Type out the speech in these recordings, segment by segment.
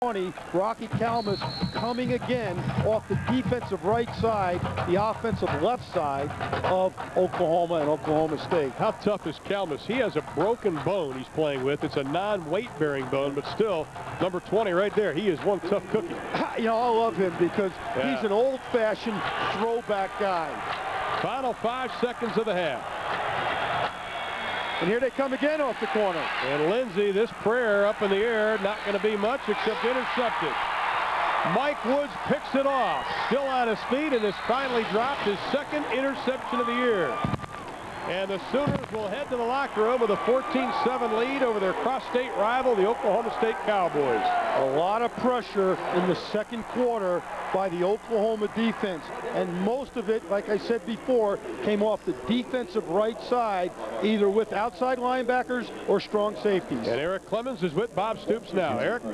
20, Rocky Calmus coming again off the defensive right side, the offensive left side of Oklahoma and Oklahoma State. How tough is Calmus? He has a broken bone he's playing with. It's a non-weight bearing bone, but still, number 20 right there. He is one tough cookie. You know, I love him because yeah. he's an old-fashioned throwback guy. Final five seconds of the half. And here they come again off the corner. And Lindsey, this prayer up in the air, not going to be much except intercepted. Mike Woods picks it off, still on his feet, and has finally dropped his second interception of the year. And the Sooners will head to the locker room with a 14-7 lead over their cross-state rival, the Oklahoma State Cowboys. A lot of pressure in the second quarter by the Oklahoma defense. And most of it, like I said before, came off the defensive right side, either with outside linebackers or strong safeties. And Eric Clemens is with Bob Stoops now. Eric?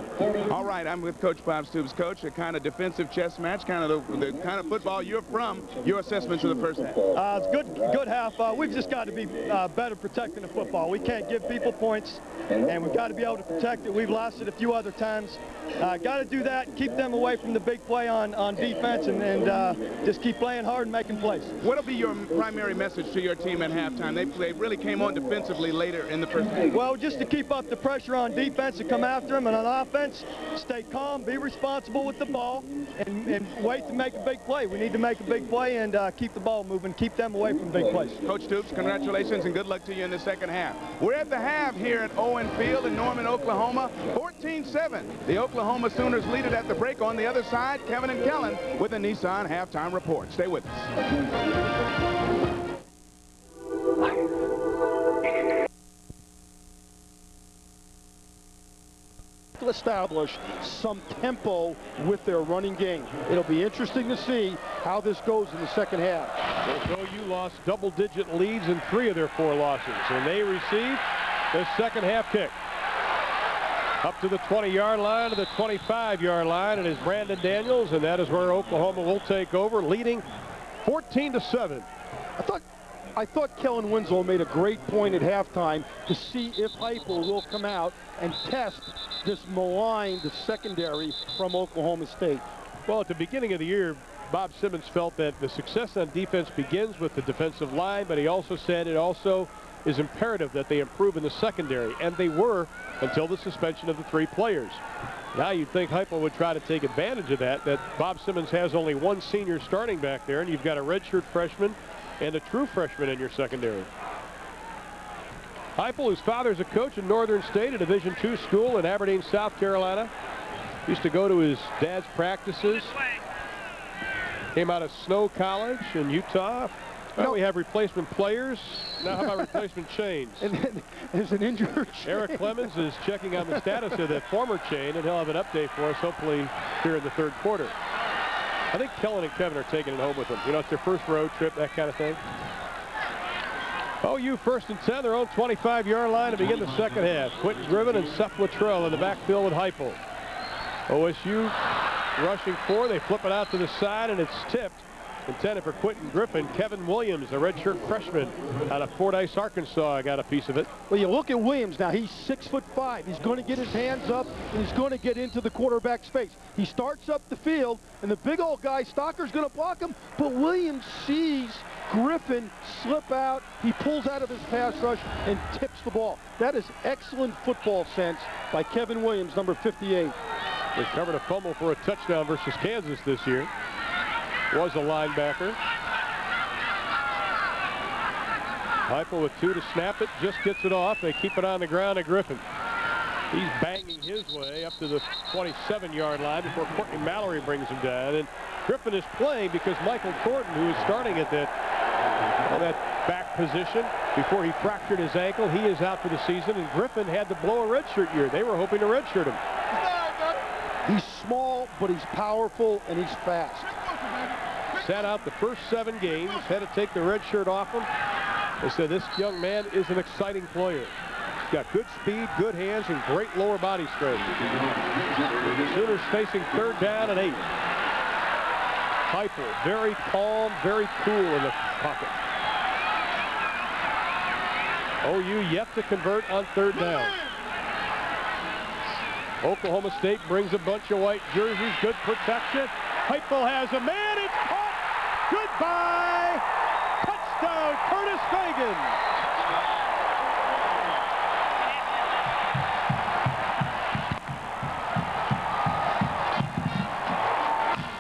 All right, I'm with Coach Bob Stoops. Coach, a kind of defensive chess match, kind of the, the kind of football you're from. Your assessment of the first half? Uh, it's good, good half. Uh, we've just got to be uh, better protecting the football. We can't give people points, and we've got to be able to protect it. We've lost it a few other times. Uh, got to do that, keep them away from the big play on, on defense, and, and uh, just keep playing hard and making plays. What will be your primary message to your team at halftime? They, they really came on defensively later in the first half. Well, just to keep up the pressure on defense and come after them, and on offense, stay calm, be responsible with the ball, and, and wait to make a big play. We need to make a big play and uh, keep the ball moving, keep them away from big plays. Coach Stoops, congratulations and good luck to you in the second half. We're at the half here at Owen Field in Norman, Oklahoma, 14-7. The Oklahoma Sooners lead it at the break. On the other side, Kevin and Kellen with a Nissan halftime report. Stay with us. establish some tempo with their running game. It'll be interesting to see how this goes in the second half. So you lost double-digit leads in three of their four losses, and they received the second half kick up to the 20-yard line to the 25-yard line. It is Brandon Daniels, and that is where Oklahoma will take over, leading 14 to 7. I thought I thought Kellen Winslow made a great point at halftime to see if Heupel will come out and test this maligned secondary from Oklahoma State. Well, at the beginning of the year, Bob Simmons felt that the success on defense begins with the defensive line, but he also said it also is imperative that they improve in the secondary, and they were until the suspension of the three players. Now you'd think Heupel would try to take advantage of that, that Bob Simmons has only one senior starting back there, and you've got a redshirt freshman and a true freshman in your secondary. Heupel, whose father's a coach in Northern State, a Division II school in Aberdeen, South Carolina. Used to go to his dad's practices. Came out of Snow College in Utah. Well, we have replacement players. Now how about replacement chains? And there's an injured chain. Eric Clemens is checking on the status of that former chain, and he'll have an update for us hopefully here in the third quarter. I think Kellen and Kevin are taking it home with them. You know, it's their first road trip, that kind of thing. OU first and 10, their own 25-yard line to begin the second half. Quentin Griffin and Seth Littrell in the backfield with Heupel. OSU rushing four. They flip it out to the side, and it's tipped. Intended for Quentin Griffin. Kevin Williams, a redshirt freshman out of Fordyce, Arkansas, got a piece of it. Well, you look at Williams now. He's six foot five. He's going to get his hands up, and he's going to get into the quarterback space. He starts up the field, and the big old guy, Stocker's going to block him, but Williams sees Griffin slip out. He pulls out of his pass rush and tips the ball. That is excellent football sense by Kevin Williams, number 58. Recovered a fumble for a touchdown versus Kansas this year was a linebacker. Heupel with two to snap it, just gets it off. They keep it on the ground to Griffin. He's banging his way up to the 27-yard line before Courtney Mallory brings him down. And Griffin is playing because Michael Thornton, who is starting at that, that back position before he fractured his ankle, he is out for the season. And Griffin had to blow a redshirt year. They were hoping to redshirt him. He's small, but he's powerful, and he's fast sat out the first seven games, had to take the red shirt off him. They said this young man is an exciting player. He's got good speed, good hands, and great lower body strength. Sooners facing third down and eight. Heupel, very calm, very cool in the pocket. OU yet to convert on third down. Oklahoma State brings a bunch of white jerseys. Good protection. Heupel has a man. Goodbye. Touchdown, Curtis Fagan.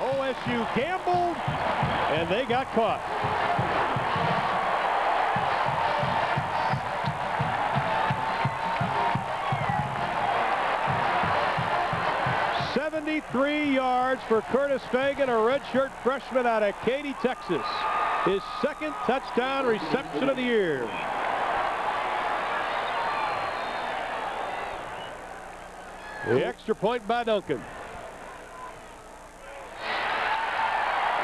OSU gambled, and they got caught. 73 yards for Curtis Fagan, a redshirt freshman out of Katy, Texas. His second touchdown reception of the year. The extra point by Duncan.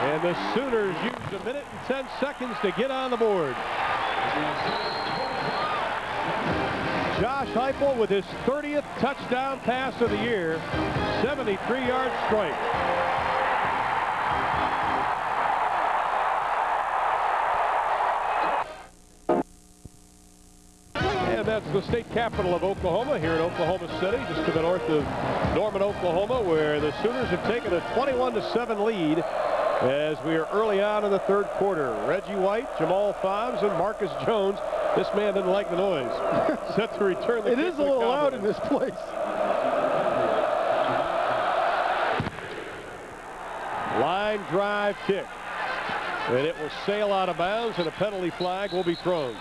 And the Sooners use a minute and 10 seconds to get on the board. Josh Heupel with his 30th touchdown pass of the year, 73-yard strike. And that's the state capital of Oklahoma here in Oklahoma City, just to the north of Norman, Oklahoma, where the Sooners have taken a 21-7 lead as we are early on in the third quarter. Reggie White, Jamal Fobbs, and Marcus Jones this man didn't like the noise. Set to return the It is a little loud in this place. Line drive kick. And it will sail out of bounds and a penalty flag will be thrown.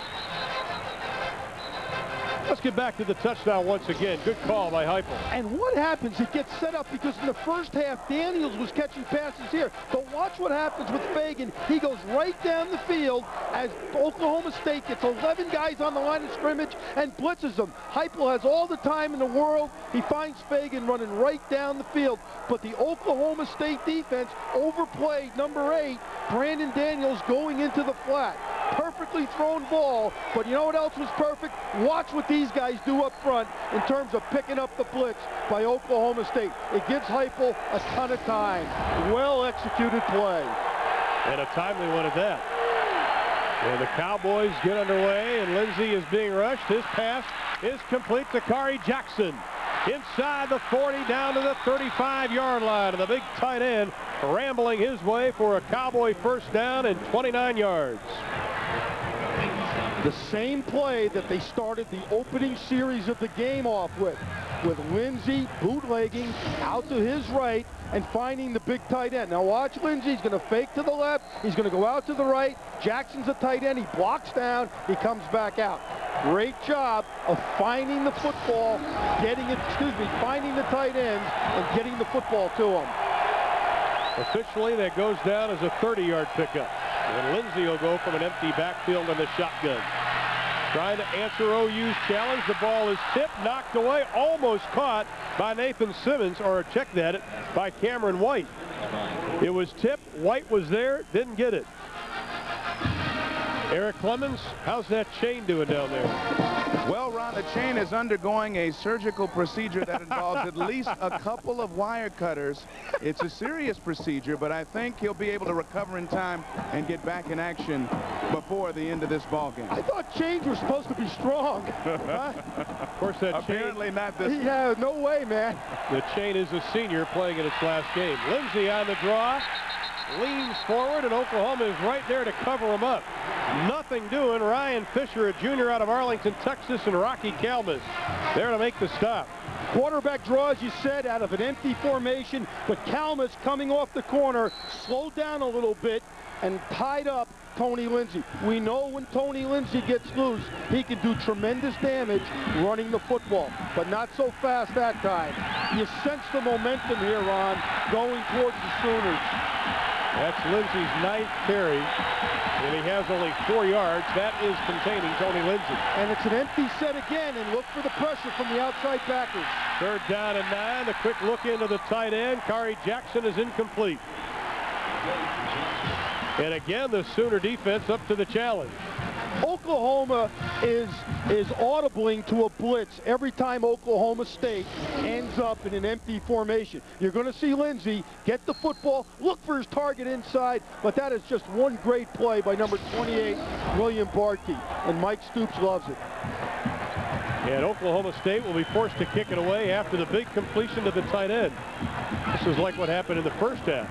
Let's get back to the touchdown once again. Good call by Heupel. And what happens? It gets set up because in the first half, Daniels was catching passes here. But watch what happens with Fagan. He goes right down the field as Oklahoma State gets 11 guys on the line of scrimmage and blitzes them. Heupel has all the time in the world. He finds Fagan running right down the field. But the Oklahoma State defense overplayed number eight, Brandon Daniels, going into the flat perfectly thrown ball. But you know what else was perfect? Watch what these guys do up front in terms of picking up the blitz by Oklahoma State. It gives Heupel a ton of time. Well executed play. And a timely one at that. And the Cowboys get underway, and Lindsey is being rushed. His pass is complete to Khari Jackson. Inside the 40, down to the 35-yard line. And the big tight end rambling his way for a Cowboy first down and 29 yards. The same play that they started the opening series of the game off with, with Lindsey bootlegging out to his right and finding the big tight end. Now watch Lindsey. He's going to fake to the left. He's going to go out to the right. Jackson's a tight end. He blocks down. He comes back out. Great job of finding the football, getting it, excuse me, finding the tight ends and getting the football to him. Officially, that goes down as a 30-yard pickup. And Lindsey will go from an empty backfield in the shotgun. Trying to answer OU's challenge. The ball is tipped, knocked away, almost caught by Nathan Simmons, or check that, by Cameron White. It was tipped. White was there, didn't get it. Eric Clemens, how's that chain doing down there? Well, Ron, the chain is undergoing a surgical procedure that involves at least a couple of wire cutters. It's a serious procedure, but I think he'll be able to recover in time and get back in action before the end of this ball game. I thought chains were supposed to be strong. huh? Of course, that Apparently chain, not this. Yeah, no way, man. The chain is a senior playing in its last game. Lindsey on the draw leans forward, and Oklahoma is right there to cover him up. Nothing doing. Ryan Fisher, a junior out of Arlington, Texas, and Rocky Calmus there to make the stop. Quarterback draw, as you said, out of an empty formation, but Calmus coming off the corner, slowed down a little bit, and tied up Tony Lindsey. We know when Tony Lindsey gets loose, he can do tremendous damage running the football, but not so fast that time. You sense the momentum here, Ron, going towards the Sooners. That's Lindsey's ninth carry, and he has only four yards. That is containing Tony Lindsey. And it's an empty set again, and look for the pressure from the outside backers. Third down and nine. A quick look into the tight end. Khari Jackson is incomplete. And again, the Sooner defense up to the challenge. Oklahoma is is audibling to a blitz every time Oklahoma State ends up in an empty formation. You're going to see Lindsey get the football, look for his target inside, but that is just one great play by number 28, William Bartee, and Mike Stoops loves it. And Oklahoma State will be forced to kick it away after the big completion to the tight end. This is like what happened in the first half.